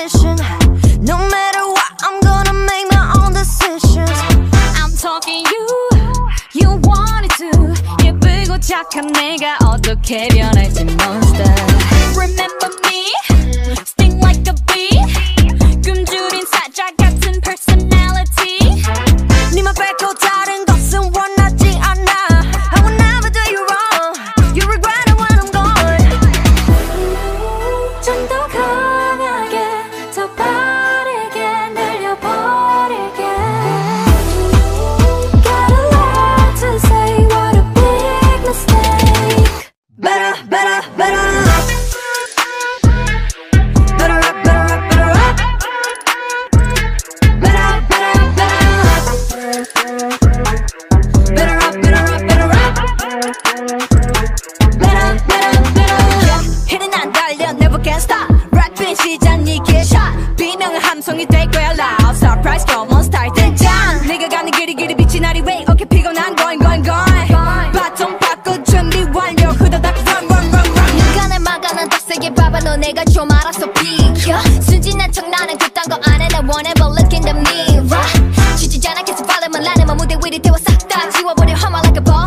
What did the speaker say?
position. No matter what, I'm gonna make my own decisions. I'm talking you, you wanted to. 예쁘고 착한 내가 어떻게 변할지 monster. Remember me, sting like a bee. 꿈줄인 사자 같은 personality. 니만 뺏고 다른 것은 원하지 않아. I will never do you wrong. You regret it when I'm gone. 좀더 가. 달려 never can stop 랩은 시작 니게 샷 비명은 함성이 될 거야 loud Surprise come on start 등장 네가 가는 길이 길이 빛이 나리 way okay 피곤한 going going going 바통 바꿔 준비 완료 후다닥 run run run run 누가 날 막아 난더 세게 밟아 너 내가 좀 알아서 비켜 순진한 척 나는 그딴 거 안해나 whatever look in the mirror 지지잖아 계속 안해 뭐 무대 위를 태워 싹다 지워버려 I'm like a boss